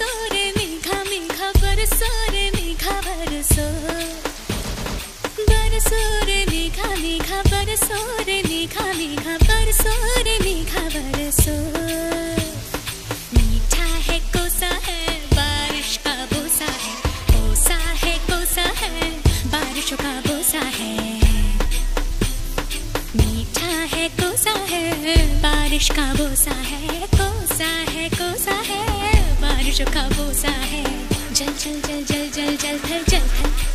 सोरे बरसो रे मीठा सोरे बरसो रे सो। बरसो सोरे रे मीठा मीठा सोरे रे मीठा मीठा सोरे रे मीठा बरसो मीठा है, कोसा है, बारिश का बोसा है। कोसा है कोसा है, बारिश का बोसा है। मीठा है, कोसा है, बारिश का बोसा है। कोसा है बारिशों का बोसा है। जल जल जल जल जल जल थल जल थल